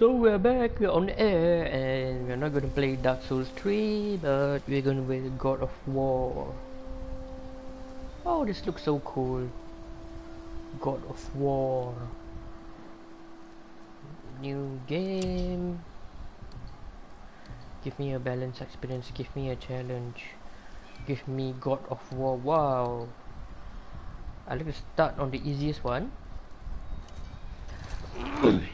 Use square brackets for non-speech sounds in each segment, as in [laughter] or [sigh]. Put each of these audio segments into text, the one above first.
So we're back, we're on the air, and we're not gonna play Dark Souls 3, but we're gonna play God of War. Oh, this looks so cool. God of War. New game. Give me a balanced experience, give me a challenge. Give me God of War, wow. I like to start on the easiest one. [clears throat]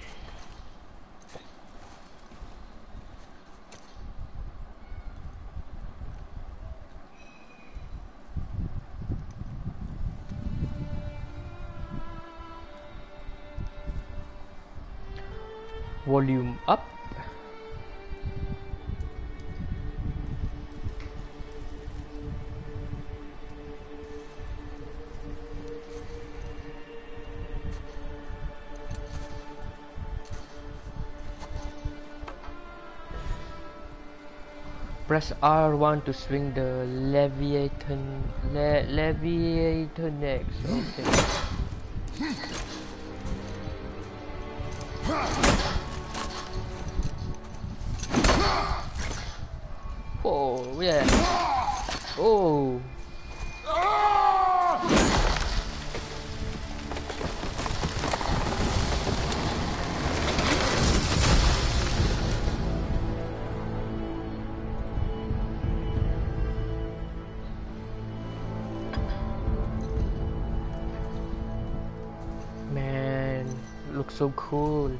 press R1 to swing the Leviathan Le Leviathan Axe. okay Oh, yeah. Oh. So cool.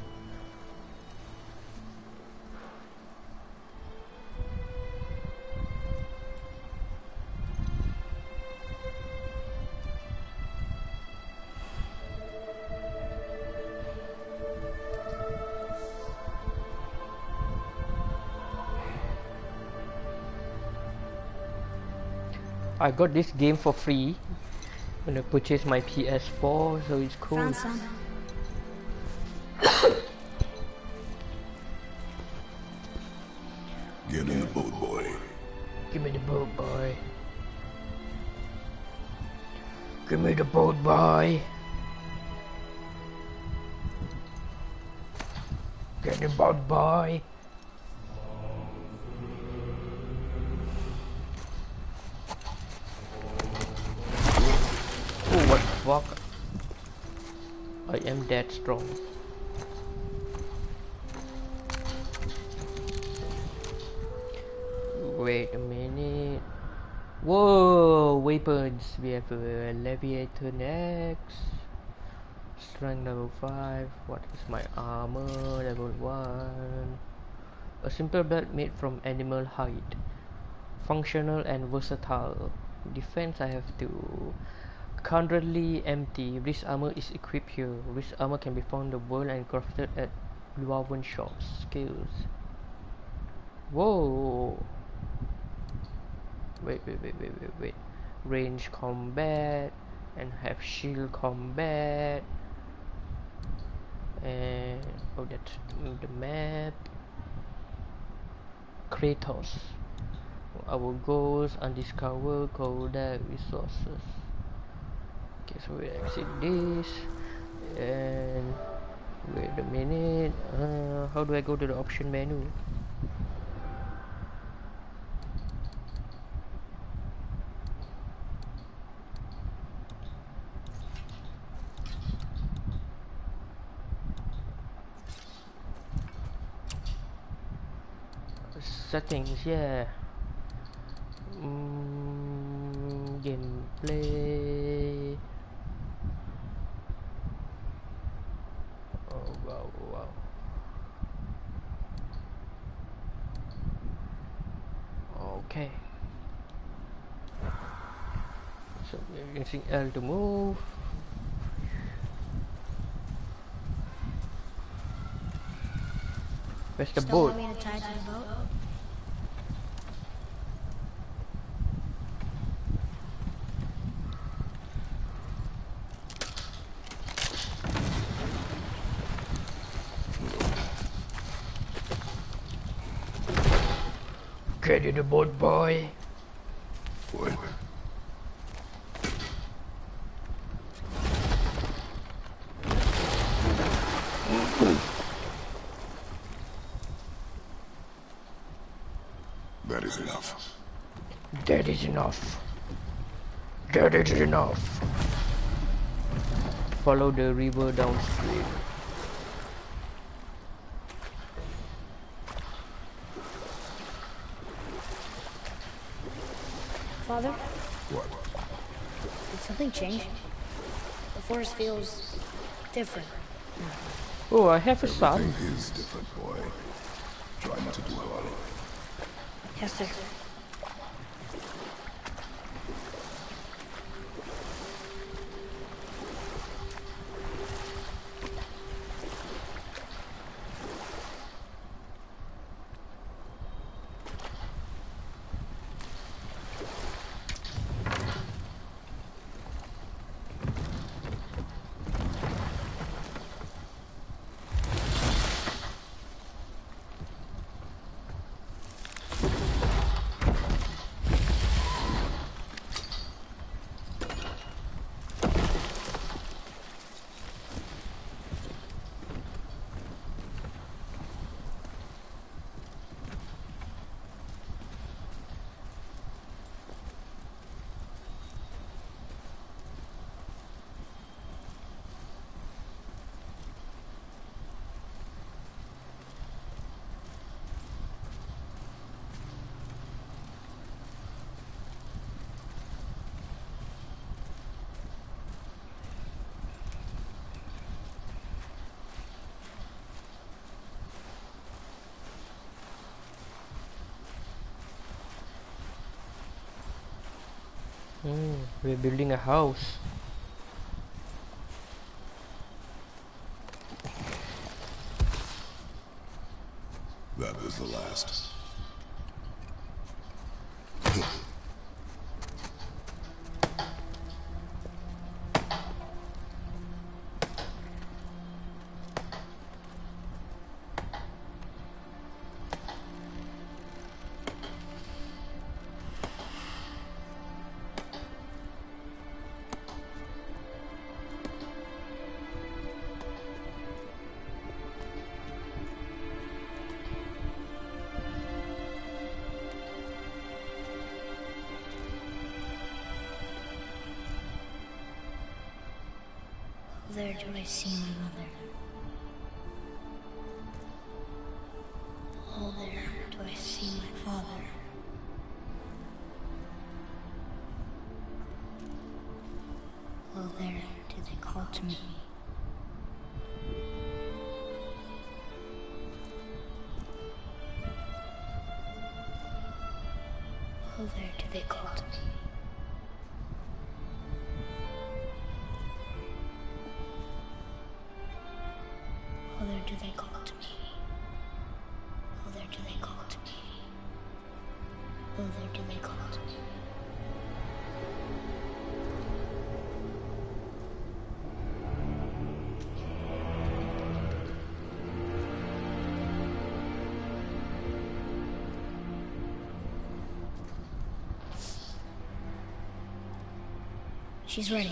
I got this game for free when I purchased my PS4, so it's cool. Strong. Wait a minute. Whoa, weapons. We have a Leviathan Axe. Strength level 5. What is my armor? Level 1. A simple belt made from animal hide. Functional and versatile. Defense I have to. Currently empty. This armor is equipped here. This armor can be found in the world and crafted at Dwarven shops. Skills. Whoa. Wait, wait, wait, wait, wait, wait. Range combat and have shield combat. And oh, that's the map. Kratos. Our goals undiscovered Codex resources. Okay, so we exit this. And wait a minute. Uh, how do I go to the option menu? settings yeah mm, gameplay oh wow wow okay so we're using L to move Where's the boat? want to tie to the boat? Get in the boat, boy. What? That is enough. That is enough. That is enough. Follow the river downstream. Father, What? did something change? The forest feels different. Oh, I have a son. Everything is different, boy. Try not to dwell on it. Yes, sir. Hmm, we're building a house. She's ready.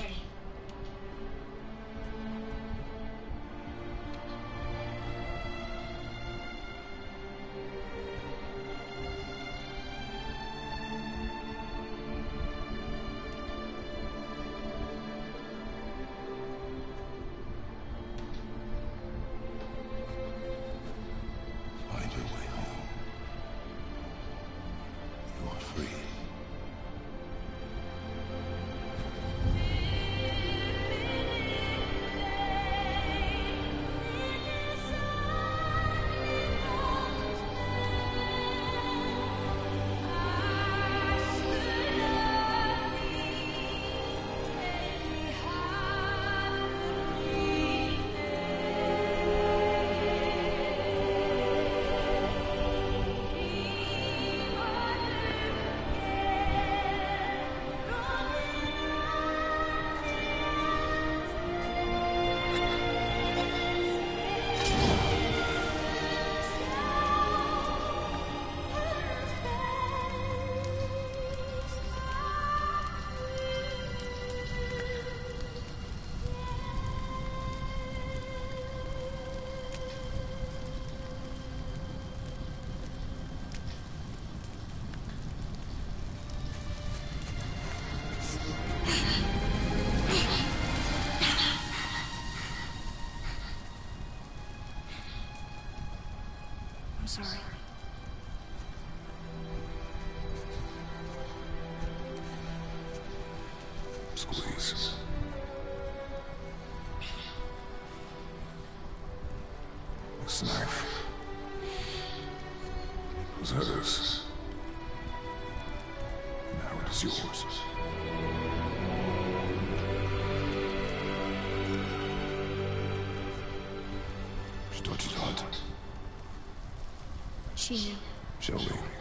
sorry. Squeeze. This knife was hers. Now it is yours. She knew. Shall we?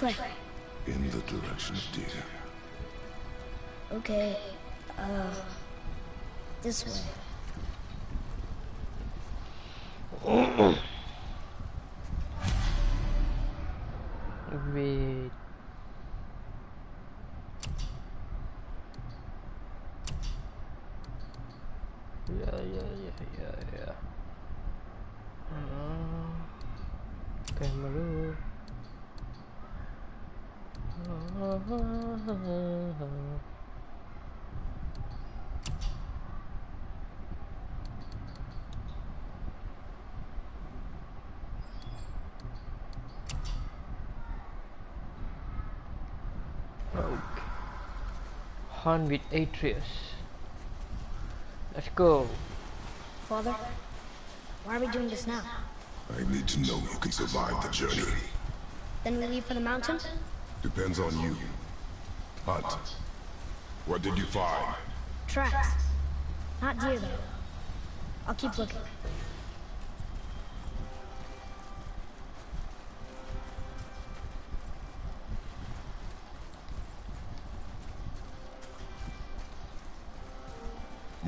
Which way? In the direction of deer. Okay. Uh. This way. Wait. Yeah, yeah, yeah, yeah, yeah. Uh, camera. Okay. Hunt with Atreus. Let's go. Father? Why are we doing this now? I need to know you can survive the journey. Then we leave for the mountain? Depends on you. Hunt. What did you find? Tracks. Not deer, though. I'll keep looking.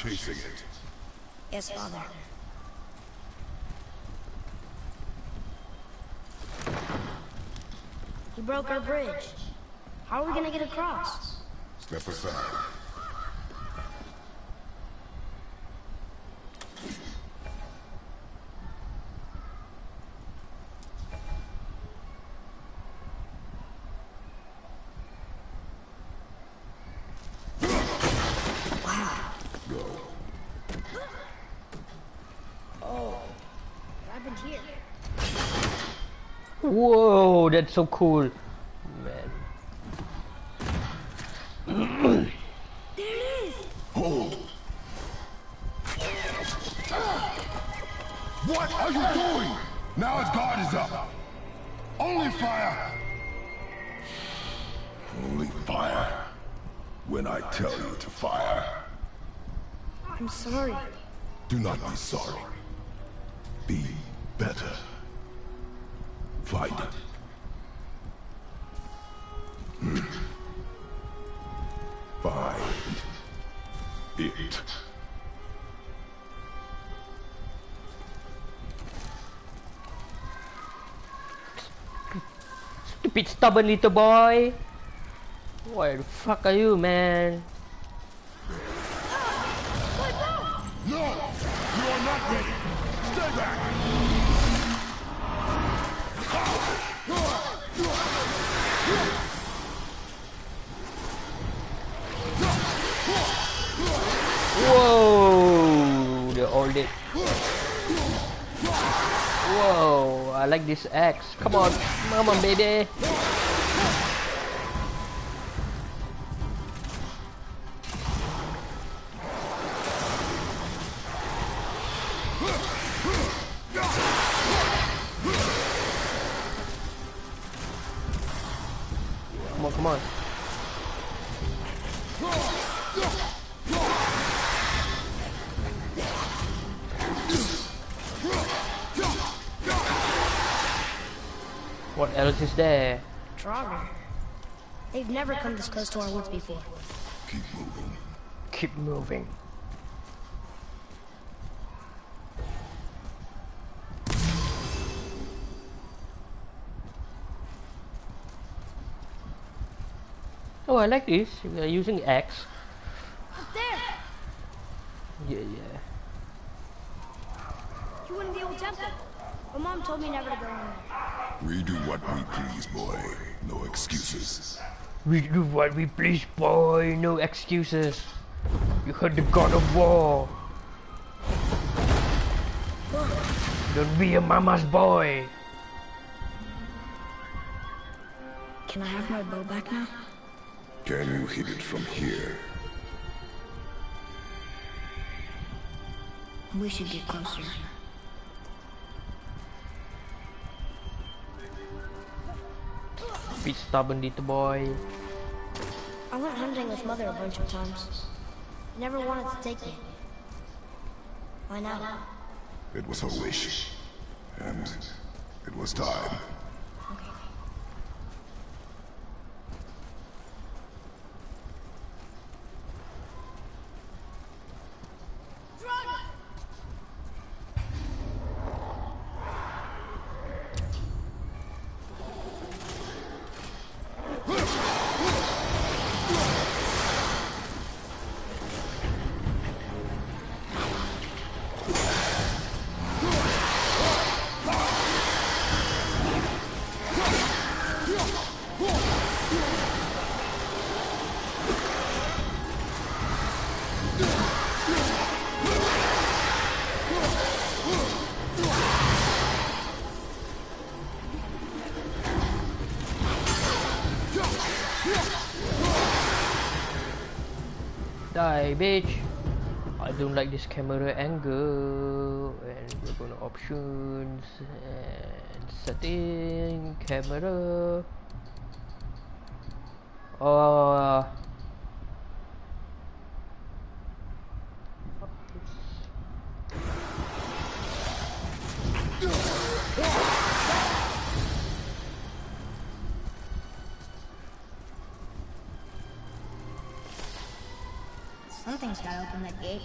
Chasing it. Yes, Father. He broke our bridge. How are we gonna get across? Step aside. Go. What happened here? Whoa, that's so cool. Stupid stubborn little boy. Why the fuck are you, man? this. Come on, come on, baby. Come on, come on. What else is there? Draugr. They've never come this close to our woods before. Keep moving. Keep moving. Oh, I like this. We are using X. Up there! Yeah, yeah. You went in the old temple. My mom told me never to go in there. We do what we please, boy. No excuses. We do what we please, boy. No excuses. You heard the god of war. Don't be a mama's boy. Can I have my bow back now? Can you hit it from here? We should get closer. Be stubborn little boy. I went hunting with mother a bunch of times. Never wanted to take me. Why not? It was her wish. And it was time. Bitch. I don't like this camera angle. And we're gonna options and setting camera. Uh. Something's gotta open that gate.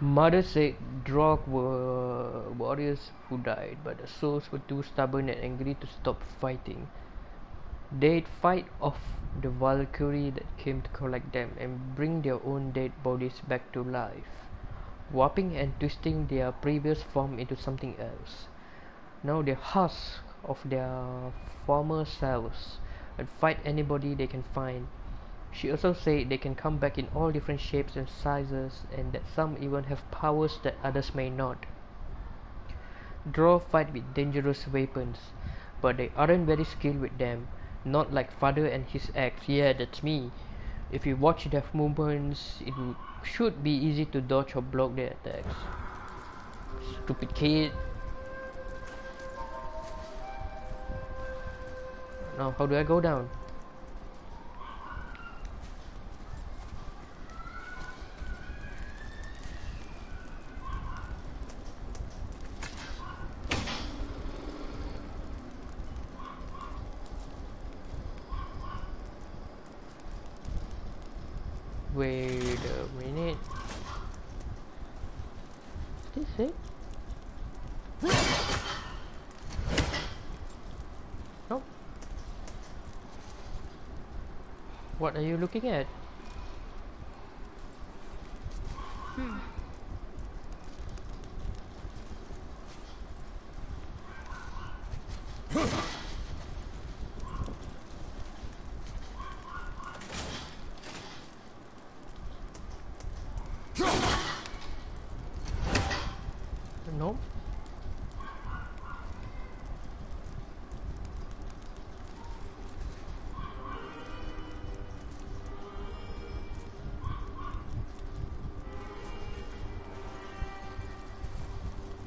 Mother said Draugr were warriors who died, but the souls were too stubborn and angry to stop fighting. They'd fight off the Valkyrie that came to collect them and bring their own dead bodies back to life, warping and twisting their previous form into something else. Now they're husks of their former selves and fight anybody they can find. She also said they can come back in all different shapes and sizes and that some even have powers that others may not. Draugr fight with dangerous weapons, but they aren't very skilled with them, not like father and his ex. Yeah, that's me. If you watch their movements, it should be easy to dodge or block their attacks. Stupid kid. Now, how do I go down? Wait a minute. Is this it? Nope. What are you looking at? Nope.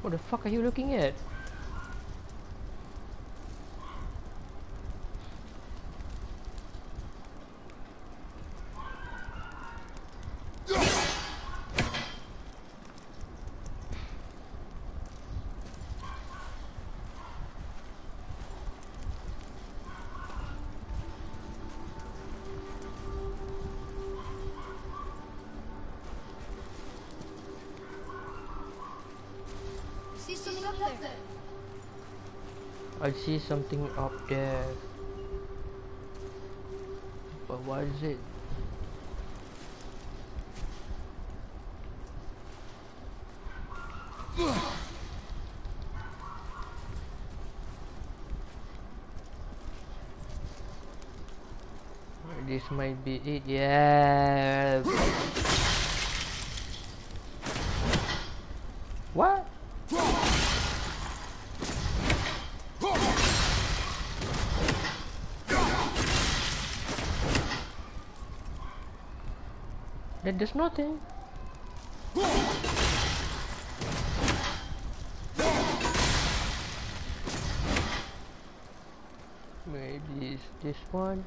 What the fuck are you looking at? There? I see something up there. But what is it? This might be it. Yeah. What? That does nothing. Maybe it's this one.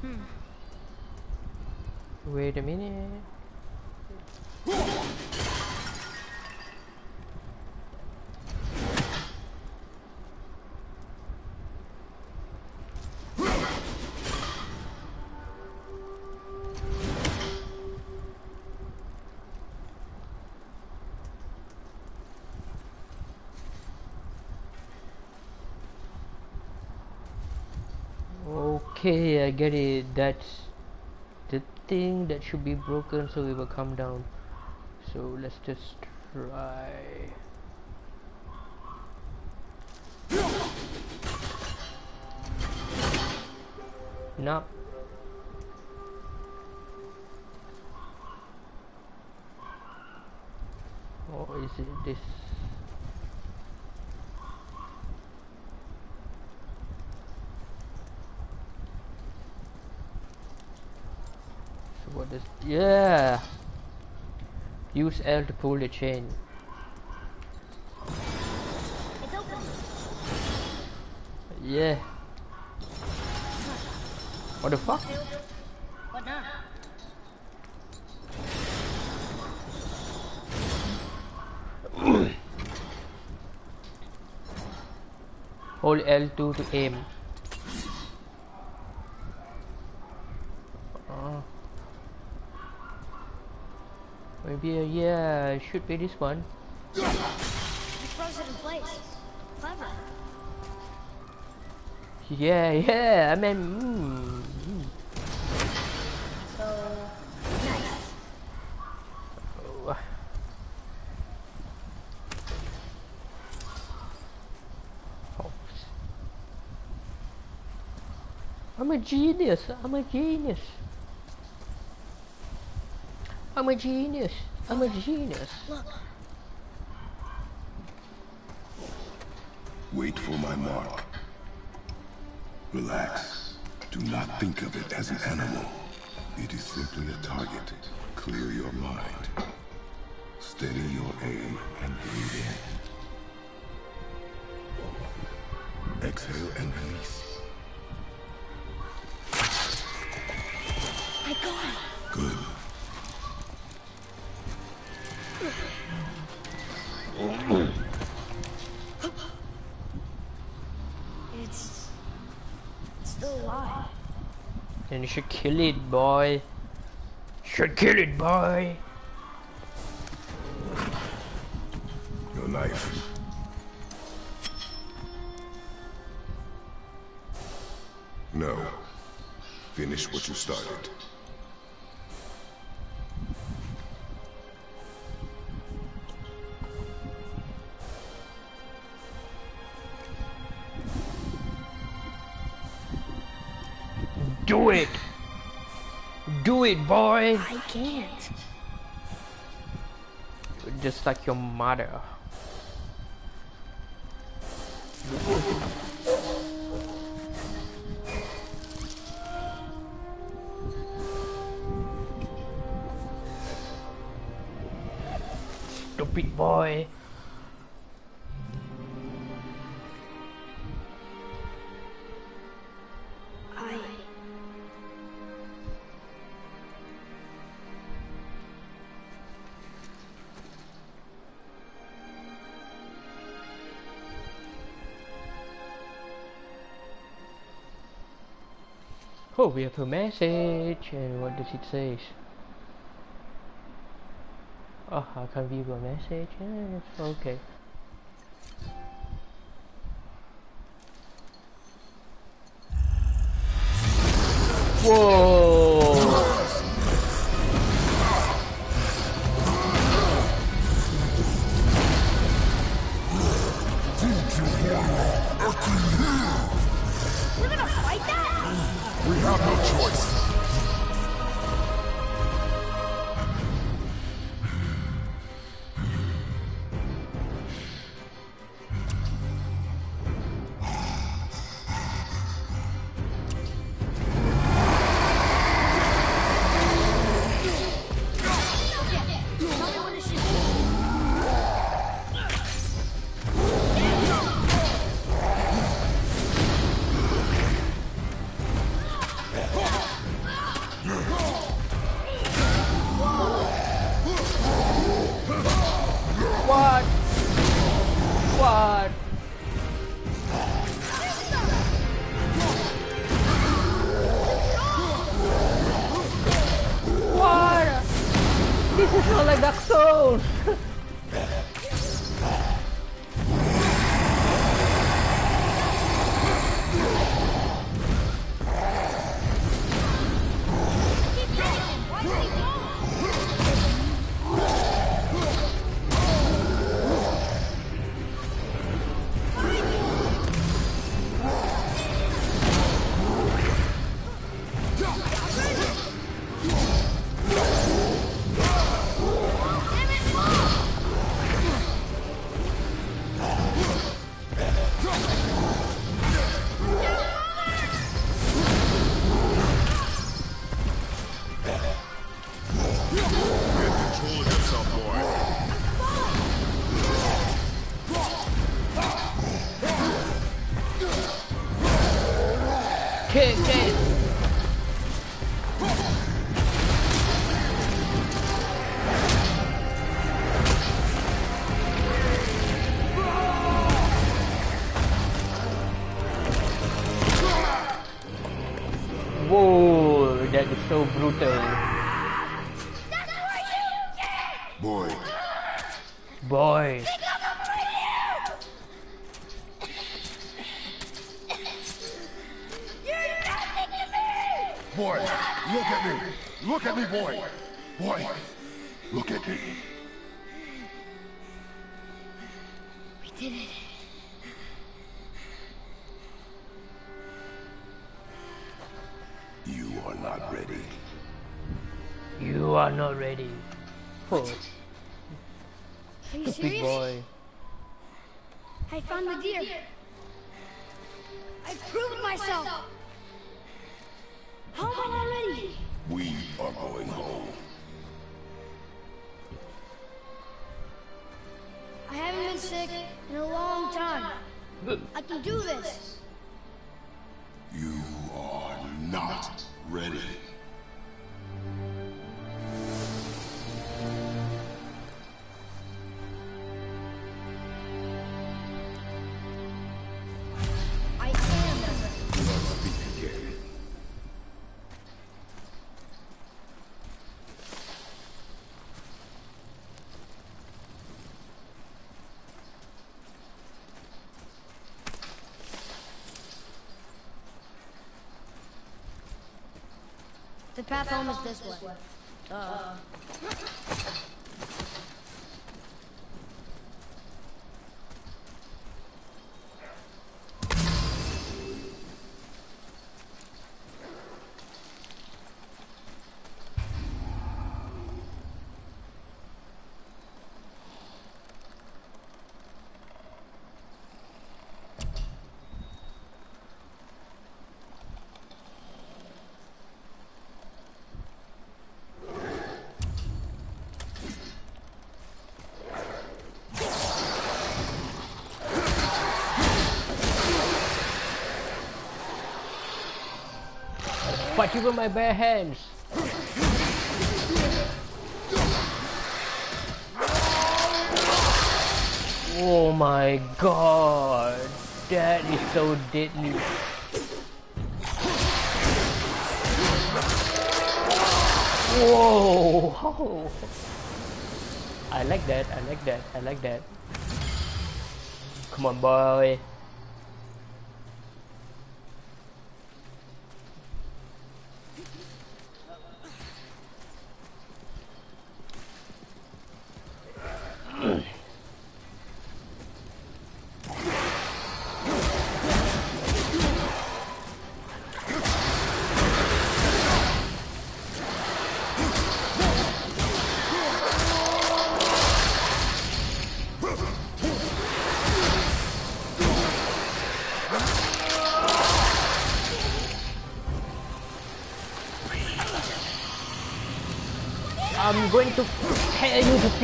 Hmm. Wait a minute. I get it. That's the thing that should be broken so it will come down. So let's just try. No. Or is it this? Yeah. Use L to pull the chain. Yeah. What the fuck? What [coughs] now? Hold L2 to aim. Maybe, uh, yeah, it should be this one. You froze it in place. Clever. Yeah, yeah, I mean, mm, mm. So nice. Oh. Oh. I'm a genius. I'm a genius. I'm a genius. I'm a genius. Wait for my mark. Relax. Do not think of it as an animal. It is simply a target. Clear your mind. Steady your aim and breathe in. Exhale and release. You should kill it, boy. Should kill it, boy. Your knife. No. Finish what you started. It, boy. I can't. Just like your mother. Stupid boy. Oh, we have a message, and what does it say? Oh, I can't view a message. Yes, okay. The path home is this way. Uh. uh Not even my bare hands. Oh my god. That is so deadly. Whoa! [laughs] I like that, I like that, I like that. Come on, boy.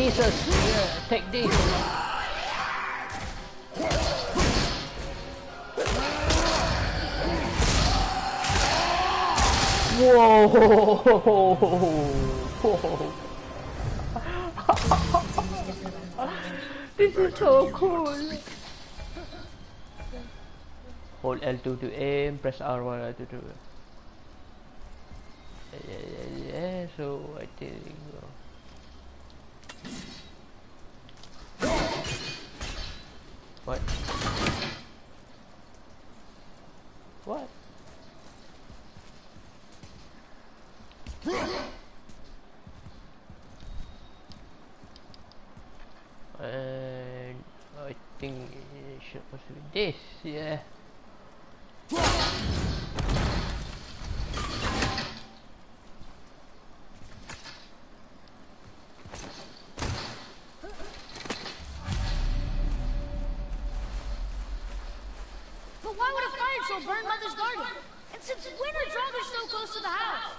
Pieces. Here, take this. Whoa! [laughs] this is so cool. Hold L2 to aim, press R1 to do. Yeah, yeah, yeah, so I think. uh, What? What? And I think it should be this, yeah. But why would a fire troll burn Mother's garden? And since when are Draugrs so close to the house?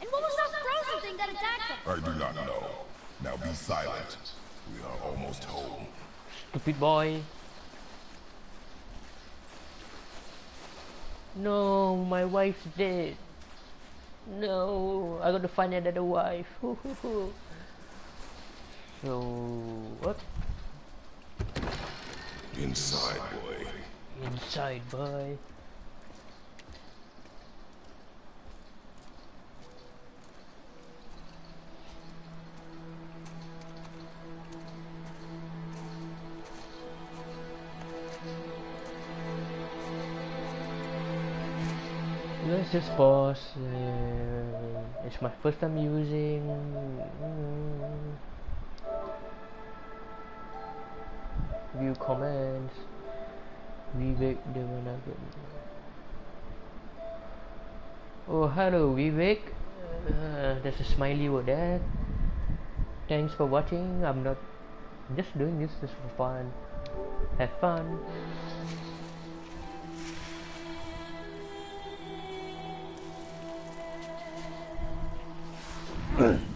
And what was that frozen thing that attacked them? I do not know. Now be silent. We are almost home. Stupid boy. No, my wife's dead. No, I gotta find another wife. so, what? Inside, boy. Inside, boy. Let's just pause. Uh, it's my first time using. mm, view comments. Vivek Devanagan. Oh, hello, Vivek. Uh, there's a smiley over there. Thanks for watching. I'm not just doing this just for fun. Have fun. Yeah.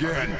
Again.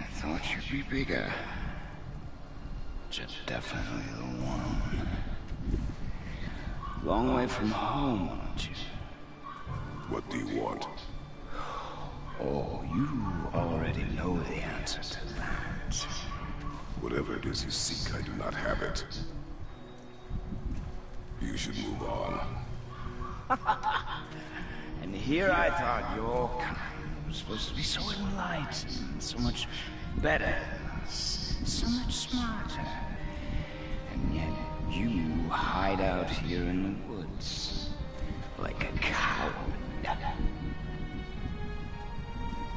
I thought you'd be bigger. But you're definitely the one. Long way from home, aren't you? What do you want? Oh, you already know the answer to that. Whatever it is you seek, I do not have it. You should move on. [laughs] And here I thought your kind was supposed to be so enlightened, so much better, so much smarter. And yet you hide out here in the woods like a coward.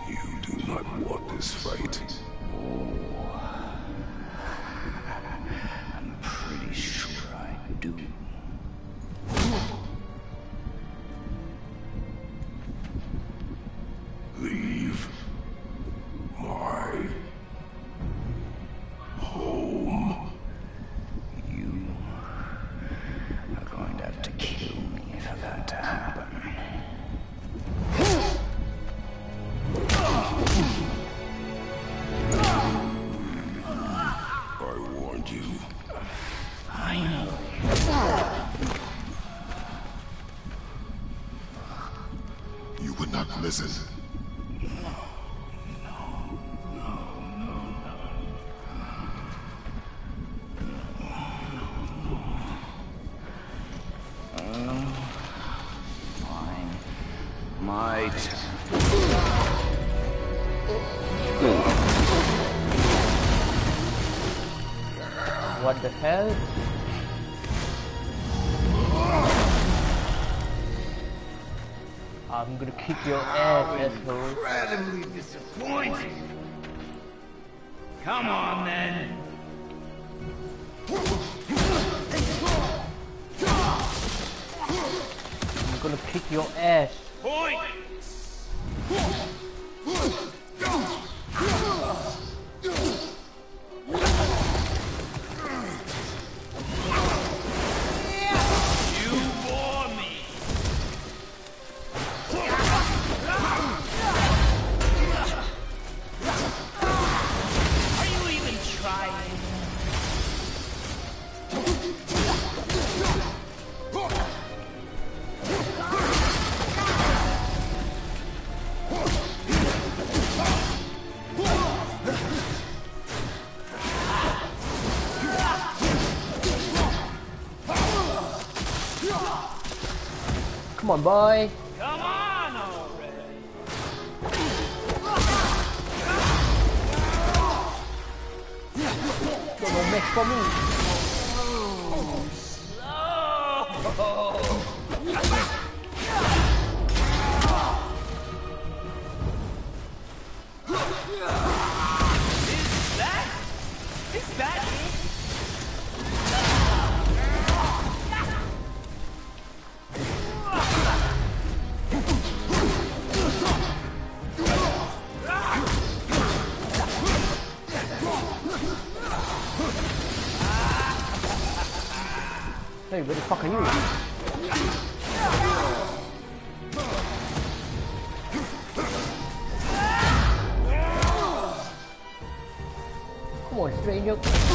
You do not want this fight. Oh. [laughs] I'm pretty sure to happen. I warned you. Finally. You would not listen. What the hell? Come on, boy. Come on already. Mess for me. Is that? Is that Hey, where the fuck are you? Come on, stranger.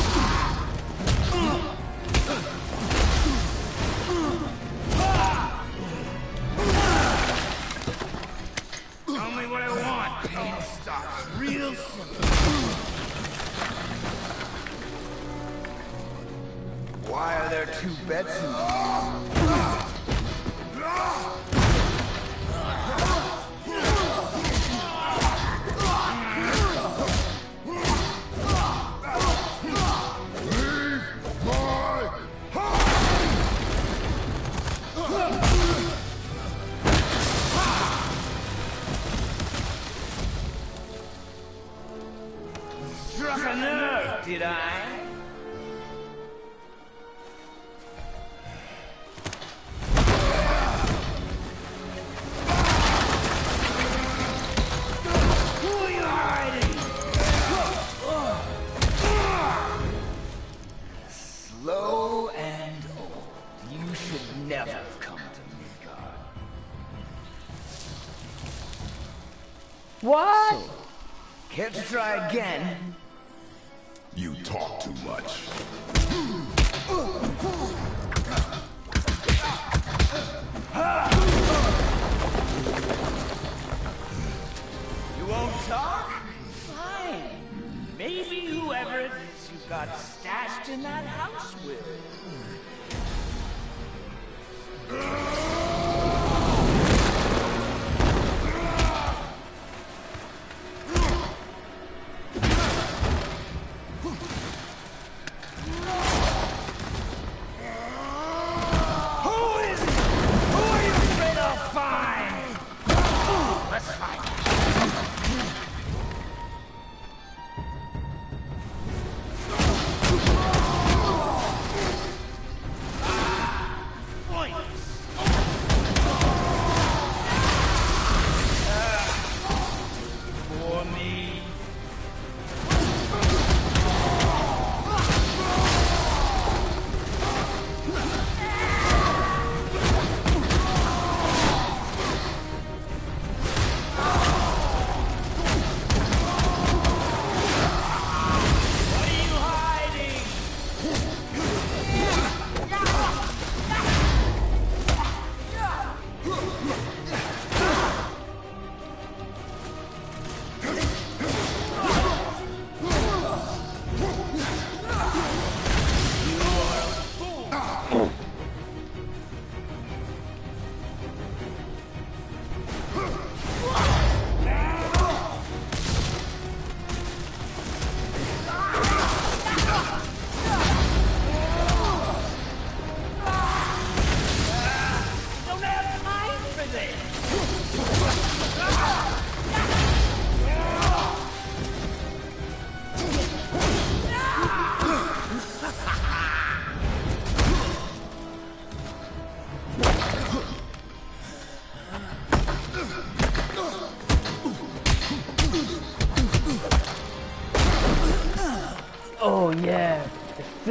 To try again?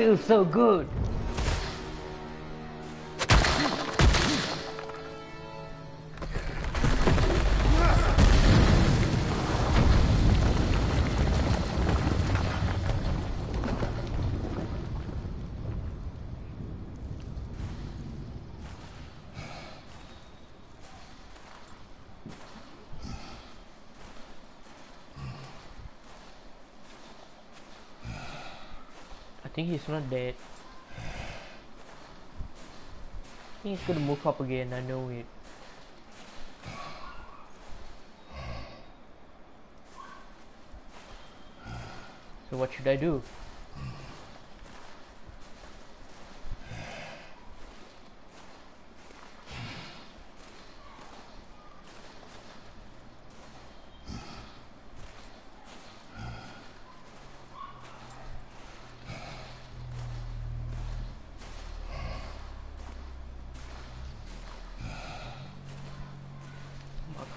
It feels so good. Think he's not dead. I think He's gonna move up again, I know it. So what should I do?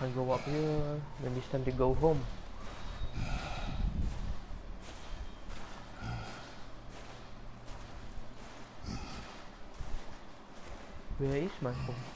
I go up here. Maybe it's time to go home. Where is my phone?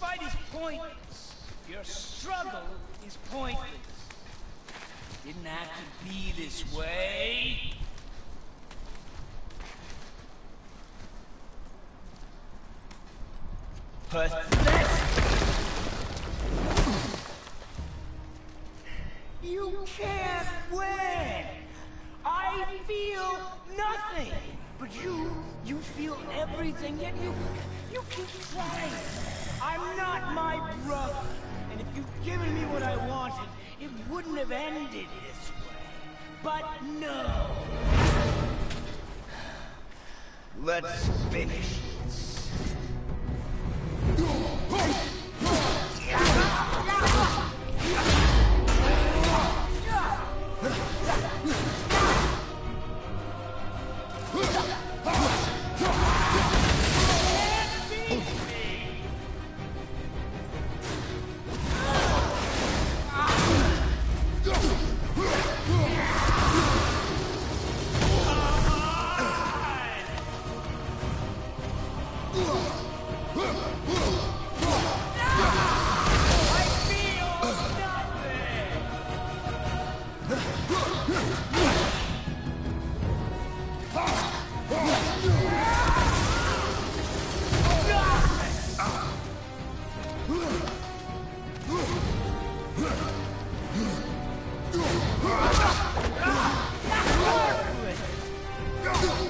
Fight is pointless. Your struggle is pointless. Didn't have to be this way. Pathetic. You can't win. I feel nothing. But you, you feel everything, yet you, you keep trying. I'm not my brother. And if you'd given me what I wanted, it wouldn't have ended this way. But no. Let's finish this. Can't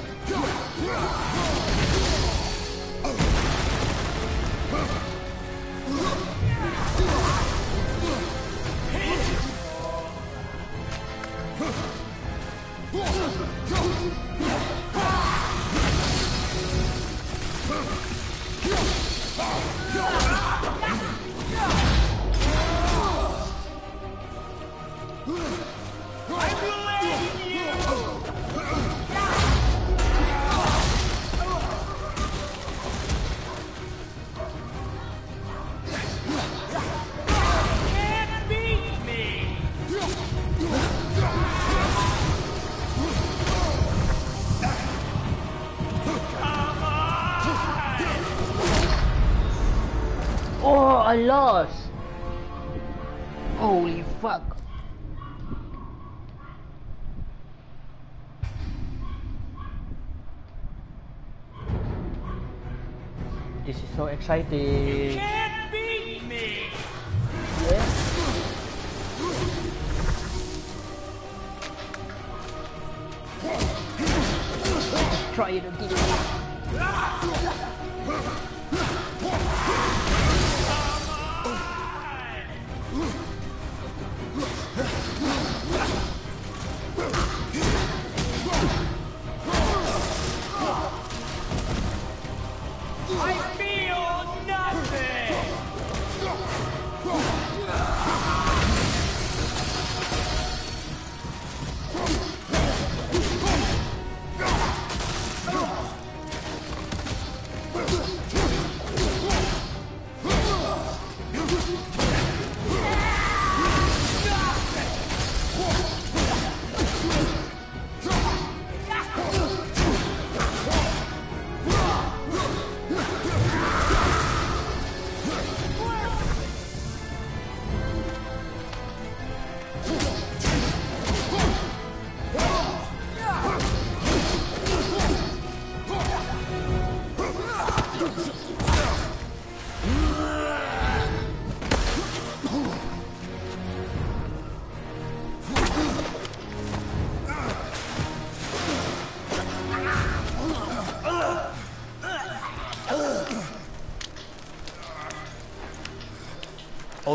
exciting.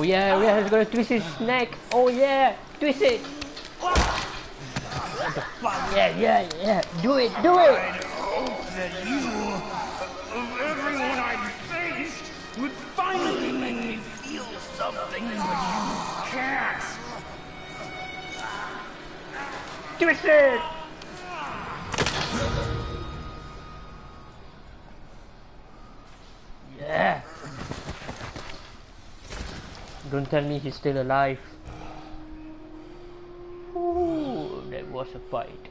Yeah, yeah, he's gonna twist his neck. Oh yeah, twist it. What the fuck? Yeah, yeah, yeah. Do it, do it. that you, of everyone I've faced, would finally make me feel something, but you can't. Twist it. Tell me he's still alive. Ooh, that was a fight.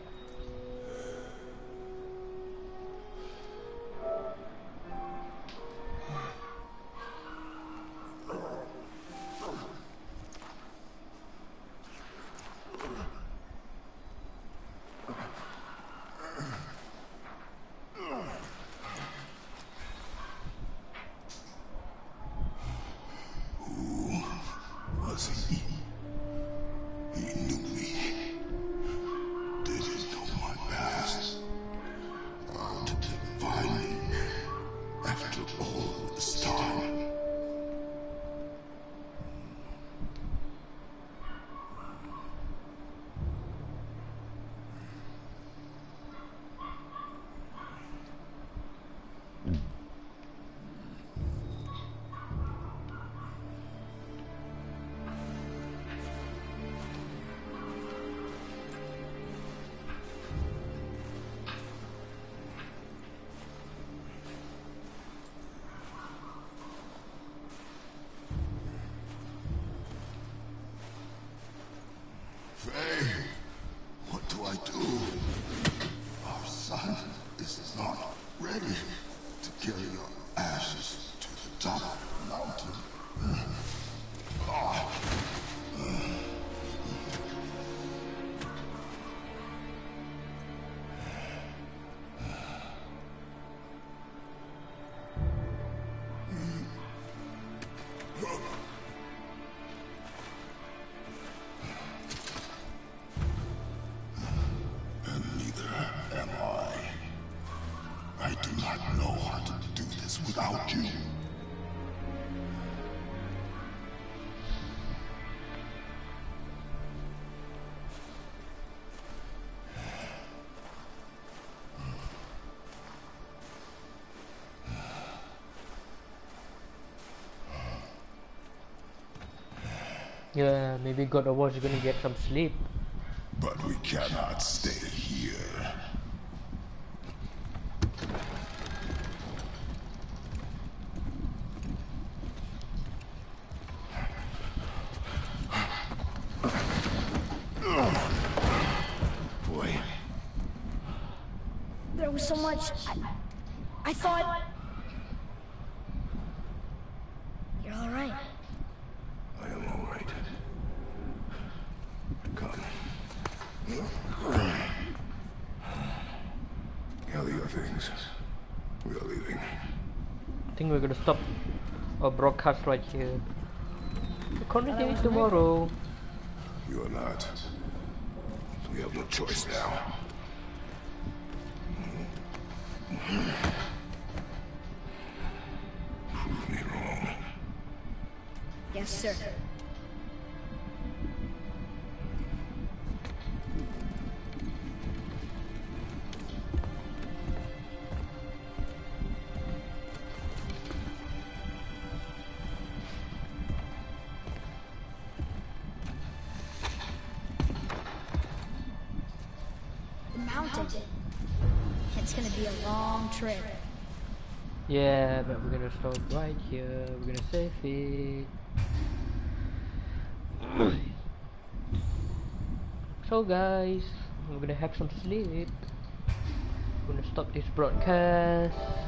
I do? Yeah, maybe God of War is gonna get some sleep. But we cannot stay here. Boy, There was so much. I, I thought. You're all right. I am all right. Come. Gather your things. We are leaving. I think we're gonna stop our broadcast right here. We'll continue tomorrow. You are not. We have no choice now. Prove me wrong. Yes, sir. So guys, I'm gonna have some sleep. I'm gonna stop this broadcast.